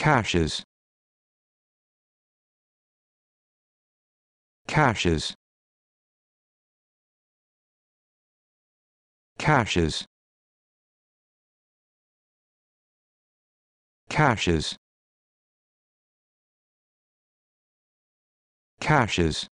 caches. Caches. Caches. Caches. Caches.